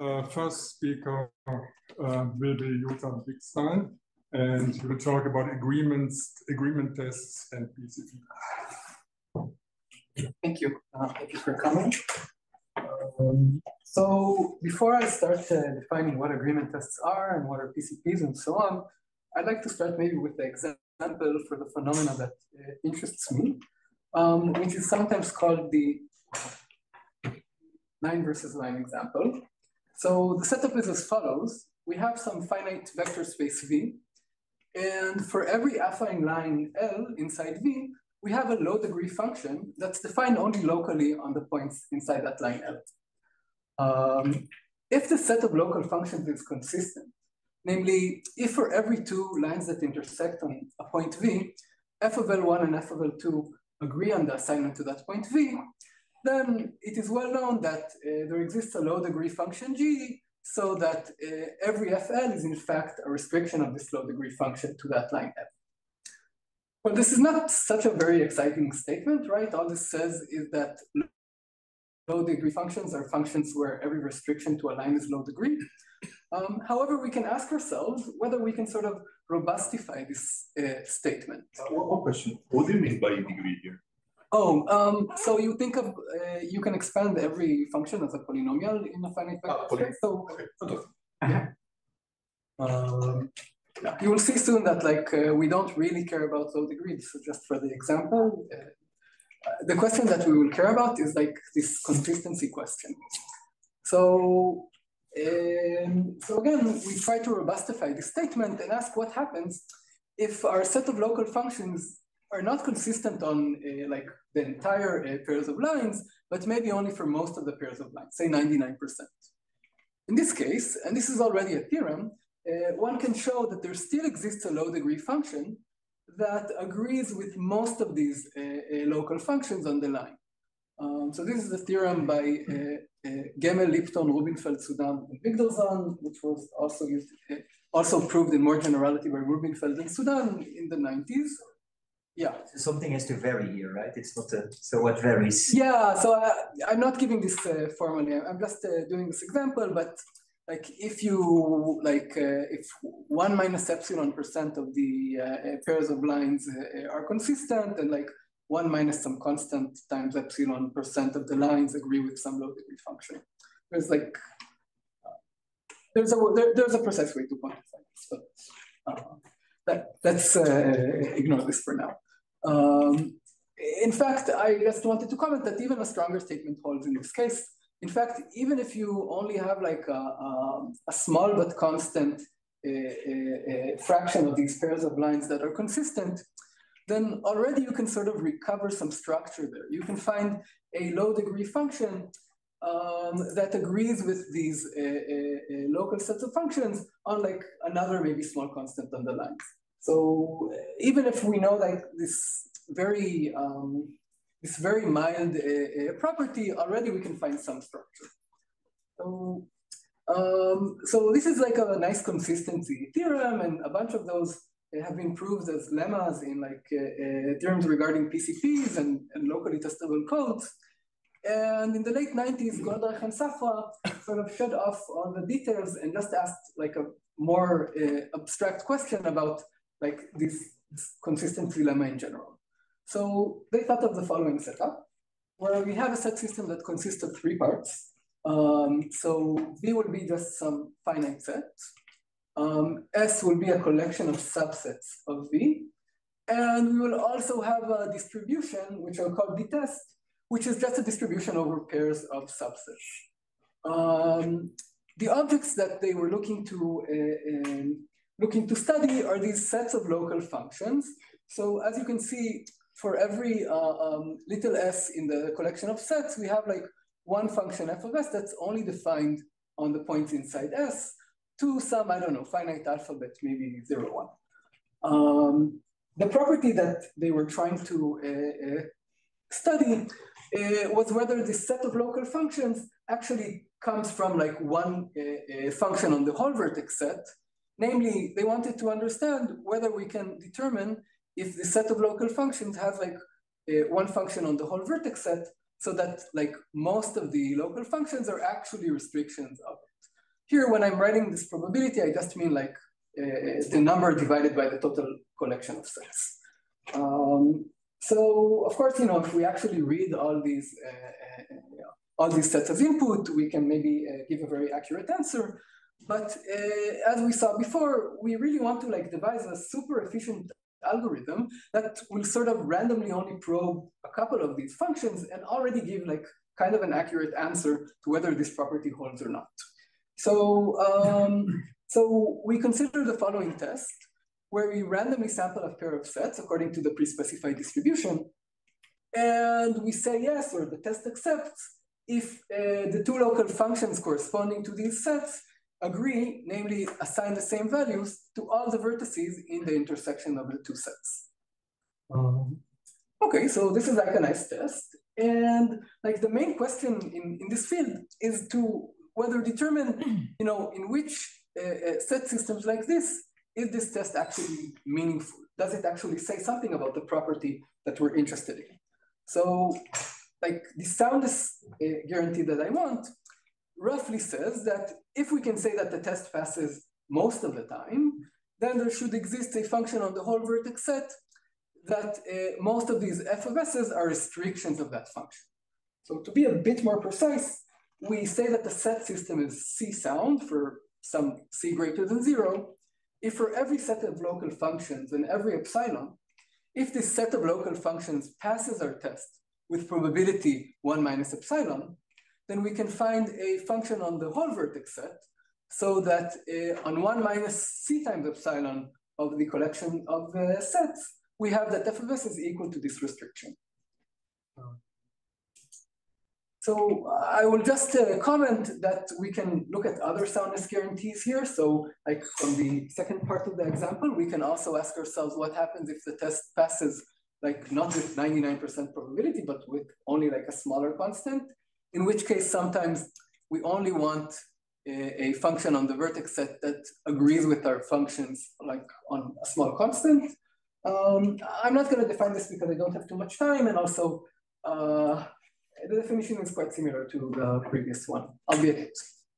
Uh, first speaker uh, will be Yotam Dikstein, and he will talk about agreements, agreement tests, and PCP. Thank you. Uh, thank you for coming. Um, so before I start uh, defining what agreement tests are and what are PCPs and so on, I'd like to start maybe with the example for the phenomena that uh, interests me, um, which is sometimes called the nine versus nine example. So the setup is as follows. We have some finite vector space V, and for every affine line L inside V, we have a low degree function that's defined only locally on the points inside that line L. Um, if the set of local functions is consistent, namely, if for every two lines that intersect on a point V, f of L1 and f of L2 agree on the assignment to that point V, then it is well known that uh, there exists a low degree function G so that uh, every FL is in fact a restriction of this low degree function to that line F. Well, this is not such a very exciting statement, right? All this says is that low degree functions are functions where every restriction to a line is low degree. Um, however, we can ask ourselves whether we can sort of robustify this uh, statement. Uh, one question, what do you mean by degree here? Oh, um, so you think of, uh, you can expand every function as a polynomial in a finite vector okay. space. So Okay, fantastic. um, yeah, you will see soon that like uh, we don't really care about low degree. So just for the example, uh, uh, the question that we will care about is like this consistency question. So, um, so again, we try to robustify this statement and ask what happens if our set of local functions are not consistent on uh, like the entire uh, pairs of lines, but maybe only for most of the pairs of lines, say 99%. In this case, and this is already a theorem, uh, one can show that there still exists a low degree function that agrees with most of these local functions on the line. Um, so this is a theorem by Gemmell, Lipton, Rubinfeld, Sudan, and which was also used, also proved in more generality by Rubinfeld and Sudan in the 90s. Yeah. Something has to vary here, right? It's not a, so what varies? Yeah, so I, I'm not giving this uh, formally. I'm just uh, doing this example, but like if you like uh, if one minus epsilon percent of the uh, uh, pairs of lines uh, are consistent, and like one minus some constant times epsilon percent of the lines agree with some low degree function. There's like there's a there, there's a precise way to quantify this, but uh, that, let's ignore this for now. Um, in fact, I just wanted to comment that even a stronger statement holds in this case. In fact, even if you only have like a, a, a small but constant uh, uh, fraction of these pairs of lines that are consistent, then already you can sort of recover some structure there. You can find a low degree function um, that agrees with these uh, uh, uh, local sets of functions on like another maybe small constant on the lines. So even if we know like this very um, this very mild uh, uh, property, already we can find some structure. So, um, so this is like a nice consistency theorem, and a bunch of those have been proved as lemmas in like uh, terms regarding PCPs and, and locally testable codes. And in the late 90s, Goldreich and Safra sort of shut off all the details and just asked like a more uh, abstract question about like this, this consistency lemma in general. So they thought of the following setup, where we have a set system that consists of three parts. Um, so V will be just some finite set. Um, S will be a collection of subsets of V. And we will also have a distribution, which I'll call the test, which is just a distribution over pairs of subsets. Um, the objects that they were looking to uh, um, looking to study are these sets of local functions. So as you can see, for every uh, um, little s in the collection of sets, we have like one function f of s that's only defined on the points inside s to some, I don't know, finite alphabet, maybe zero, one. Um, the property that they were trying to uh, uh, study uh, was whether this set of local functions actually comes from like one uh, uh, function on the whole vertex set. Namely, they wanted to understand whether we can determine if the set of local functions has like uh, one function on the whole vertex set, so that like most of the local functions are actually restrictions of it. here when I'm writing this probability, I just mean like uh, the number divided by the total collection of sets. Um, so of course, you know, if we actually read all these uh, uh, all these sets as input, we can maybe uh, give a very accurate answer. But uh, as we saw before, we really want to like devise a super efficient algorithm that will sort of randomly only probe a couple of these functions and already give like kind of an accurate answer to whether this property holds or not. So, um, so we consider the following test where we randomly sample a pair of sets according to the pre-specified distribution. And we say yes, or the test accepts, if uh, the two local functions corresponding to these sets agree, namely assign the same values to all the vertices in the intersection of the two sets. Um, okay, so this is like a nice test. And like the main question in, in this field is to whether determine, you know, in which uh, uh, set systems like this, is this test actually meaningful? Does it actually say something about the property that we're interested in? So like the soundest uh, guarantee that I want roughly says that if we can say that the test passes most of the time, then there should exist a function on the whole vertex set that uh, most of these f of s's are restrictions of that function. So to be a bit more precise, we say that the set system is C sound for some C greater than zero, if for every set of local functions and every epsilon, if this set of local functions passes our test with probability one minus epsilon, then we can find a function on the whole vertex set so that uh, on one minus C times epsilon of the collection of uh, sets, we have that f of s is equal to this restriction. So I will just uh, comment that we can look at other soundness guarantees here. So like on the second part of the example, we can also ask ourselves what happens if the test passes like not with 99% probability, but with only like a smaller constant, in which case sometimes we only want a, a function on the vertex set that agrees with our functions like on a small constant. Um, I'm not going to define this because I don't have too much time, and also uh, the definition is quite similar to the previous one, albeit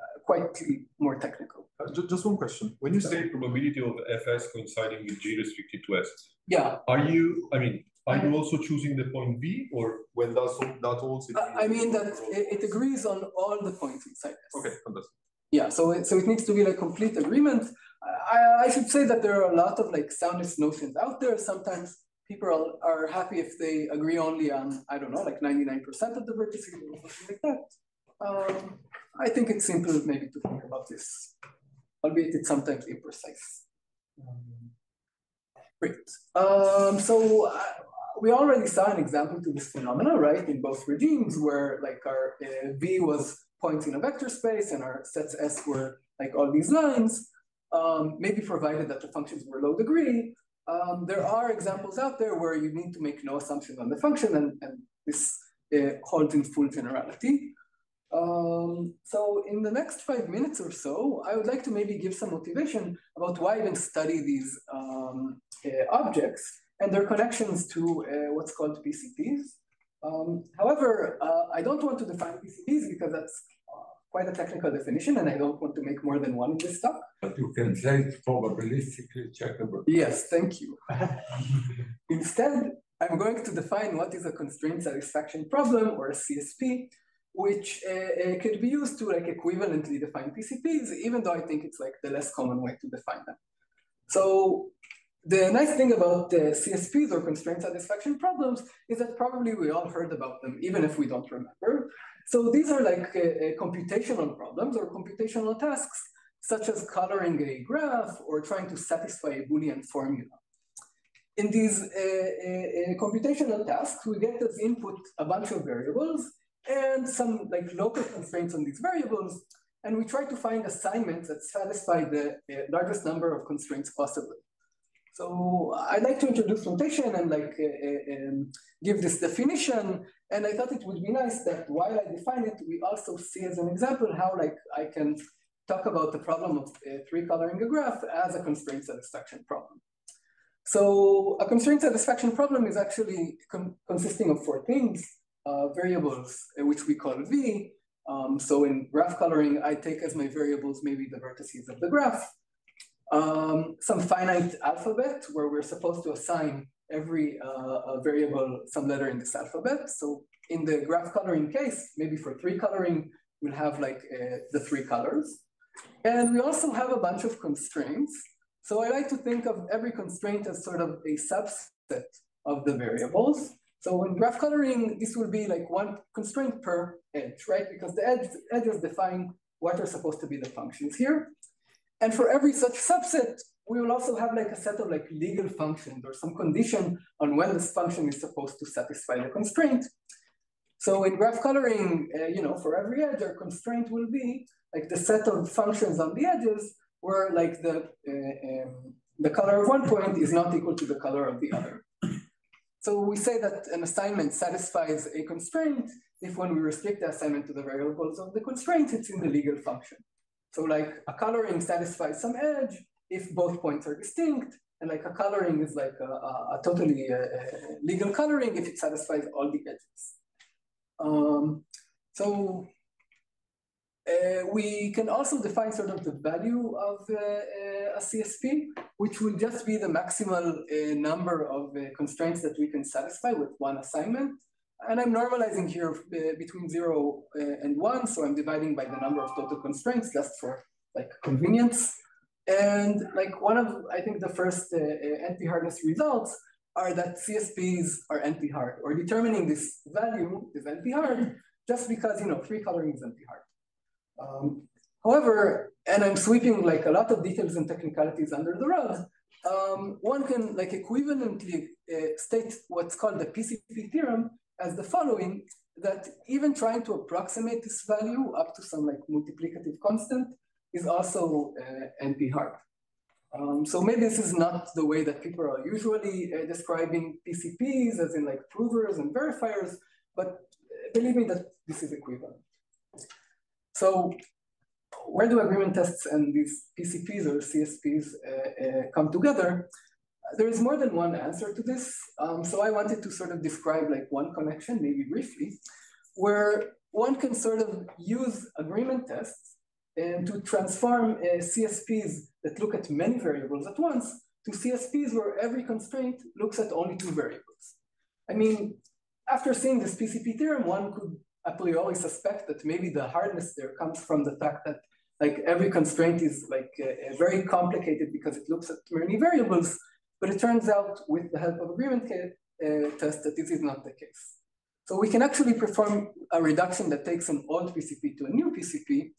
uh, quite more technical. Uh, just one question. When you say probability of fs coinciding with g restricted to s, yeah, are you? I mean, are you also choosing the point B, or when that's that also? I mean that it, it, agrees on all the points inside S. Okay, fantastic. Yeah, so it, so it needs to be like complete agreement. I, I should say that there are a lot of like soundness notions out there. Sometimes people are, are happy if they agree only on, I don't know, like 99% of the vertices or something like that. Um, I think it's simple maybe to think about this, albeit it's sometimes imprecise. Um, great. Um, so uh, we already saw an example to this phenomena, right? In both regimes where like our uh, V was points in a vector space and our sets S were like all these lines, um, maybe provided that the functions were low degree. Um, there are examples out there where you need to make no assumptions on the function and, and this uh, holds in full generality. Um, so in the next five minutes or so, I would like to maybe give some motivation about why even study these um, uh, objects and their connections to uh, what's called PCPs. Um, however, uh, I don't want to define PCPs because that's uh, quite a technical definition and I don't want to make more than one in this talk. But you can say it's probabilistically checkable. Yes, thank you. Instead, I'm going to define what is a constraint satisfaction problem or a CSP, which uh, uh, could be used to like equivalently define PCPs, even though I think it's like the less common way to define them. So the nice thing about the CSPs or constraint satisfaction problems is that probably we all heard about them, even if we don't remember. So these are like uh, uh, computational problems or computational tasks, such as coloring a graph or trying to satisfy a Boolean formula. In these uh, uh, uh computational tasks, we get as input a bunch of variables and some like local constraints on these variables, and we try to find assignments that satisfy the uh, largest number of constraints possible. So I'd like to introduce notation and like uh, uh, um, give this definition. And I thought it would be nice that while I define it, we also see as an example how like I can talk about the problem of uh, three coloring a graph as a constraint satisfaction problem. So a constraint satisfaction problem is actually con consisting of four things, uh, variables, uh, which we call V, Um, so in graph coloring, I take as my variables maybe the vertices of the graph, um, some finite alphabet where we're supposed to assign every uh, variable some letter in this alphabet. So in the graph coloring case, maybe for three coloring, we'll have like uh, the three colors. And we also have a bunch of constraints. So I like to think of every constraint as sort of a subset of the variables. So in graph coloring, this will be like one constraint per edge, right? Because the edge, edges define what are supposed to be the functions here. And for every such subset, we will also have like a set of like legal functions or some condition on when this function is supposed to satisfy the constraint. So in graph coloring, uh, you know, for every edge, our constraint will be like the set of functions on the edges where like the, uh, um, the color of one point is not equal to the color of the other. So we say that an assignment satisfies a constraint if when we restrict the assignment to the variables of the constraint, it's in the legal function. So like a coloring satisfies some edge if both points are distinct, and like a coloring is like a, a, a totally uh, uh legal coloring if it satisfies all the edges. Um, so uh, we can also define sort of the value of uh, uh a CSP, which will just be the maximal number of constraints that we can satisfy with one assignment. And I'm normalizing here between zero and one, so I'm dividing by the number of total constraints just for like convenience. And like one of, I think the first NP-hardness results are that CSPs are NP-hard, or determining this value is NP-hard, just because, you know, three coloring is NP-hard. Um, however, and I'm sweeping like a lot of details and technicalities under the rug, um, one can like equivalently uh, state what's called the PCP theorem as the following, that even trying to approximate this value up to some like multiplicative constant is also uh, NP-hard. Um, so maybe this is not the way that people are usually uh, describing PCPs as in like provers and verifiers, but uh, believe me that this is equivalent. So where do agreement tests and these PCPs or CSPs uh, uh, come together? There is more than one answer to this. Um, so I wanted to sort of describe like one connection, maybe briefly, where one can sort of use agreement tests and to transform uh, CSPs that look at many variables at once to CSPs where every constraint looks at only two variables. I mean, after seeing this PCP theorem, one could a priori suspect that maybe the hardness there comes from the fact that like every constraint is like uh, very complicated because it looks at many variables, but it turns out with the help of agreement uh, test that this is not the case. So we can actually perform a reduction that takes an old PCP to a new PCP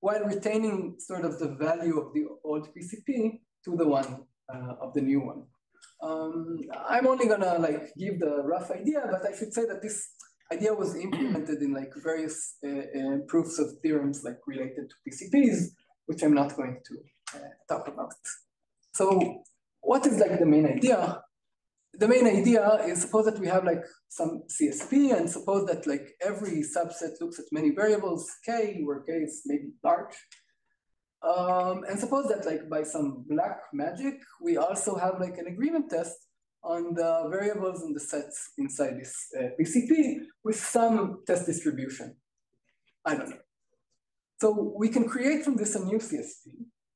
while retaining sort of the value of the old PCP to the one uh, of the new one. Um, I'm only gonna like give the rough idea, but I should say that this idea was implemented in like various uh, uh, proofs of theorems like related to PCPs, which I'm not going to uh, talk about. So what is like the main idea? The main idea is suppose that we have like some CSP and suppose that like every subset looks at many variables, K, where K is maybe large. Um, and suppose that like by some black magic, we also have like an agreement test on the variables and the sets inside this uh, PCP with some test distribution. I don't know. So we can create from this a new CSP,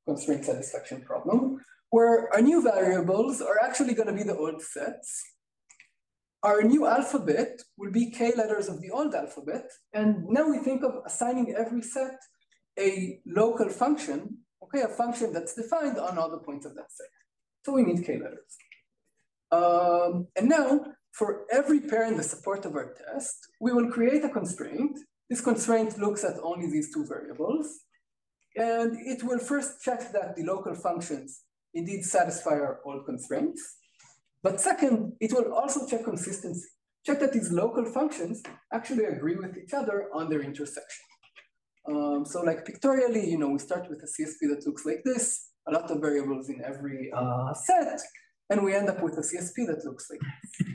constraint satisfaction problem, where our new variables are actually going to be the old sets. Our new alphabet will be k letters of the old alphabet. And now we think of assigning every set a local function, okay, a function that's defined on all the points of that set. So we need k letters. Um, and now, for every pair in the support of our test, we will create a constraint. This constraint looks at only these two variables. And it will first check that the local functions indeed satisfy our old constraints. But second, it will also check consistency, check that these local functions actually agree with each other on their intersection. Um, so like pictorially, you know, we start with a CSP that looks like this, a lot of variables in every uh, set, and we end up with a CSP that looks like this.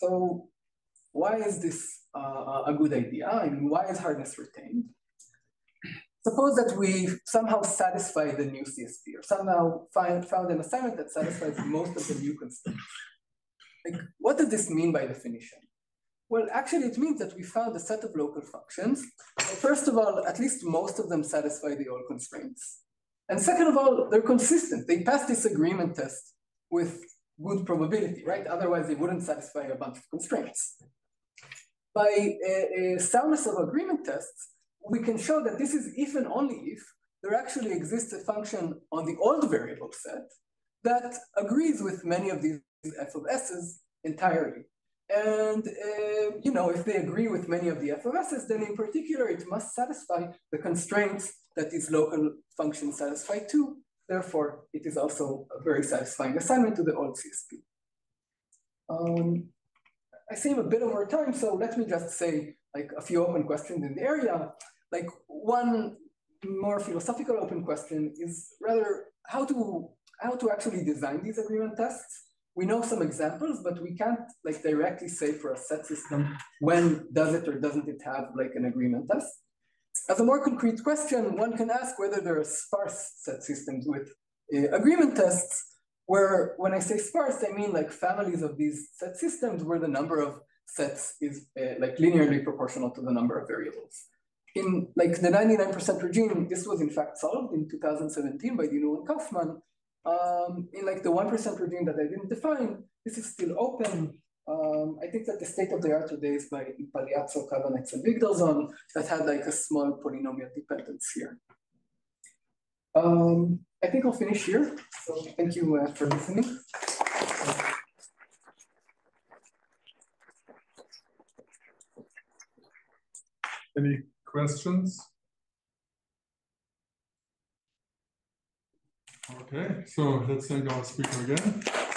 So why is this uh, a good idea? I mean, why is hardness retained? Suppose that we somehow satisfy the new CSP or somehow find, found an assignment that satisfies most of the new constraints. Like, what does this mean by definition? Well, actually, it means that we found a set of local functions. First of all, at least most of them satisfy the all constraints. And second of all, they're consistent. They pass this agreement test with good probability, right? Otherwise, they wouldn't satisfy a bunch of constraints. By a, a soundness of agreement tests, we can show that this is if and only if there actually exists a function on the old variable set that agrees with many of these f of s's entirely. And uh, you know, if they agree with many of the f of s's, then in particular, it must satisfy the constraints that these local functions satisfy too. Therefore, it is also a very satisfying assignment to the old CSP. Um, I save a bit of our time, so let me just say like a few open questions in the area. Like one more philosophical open question is rather how to how to actually design these agreement tests. We know some examples, but we can't like directly say for a set system when does it or doesn't it have like an agreement test. As a more concrete question, one can ask whether there are sparse set systems with uh, agreement tests, where when I say sparse, I mean like families of these set systems where the number of sets is uh, like linearly proportional to the number of variables. In like the 99% regime, this was in fact solved in 2017 by Dinur and Kaufman. Um, in like the 1% regime that I didn't define, this is still open. Um, I think that the state of the art today is by Impagliazzo, Kabanets, and Wigderson that had like a small polynomial dependence here. Um, I think I'll finish here. So thank you uh, for listening. Any questions? Okay, so let's thank our speaker again.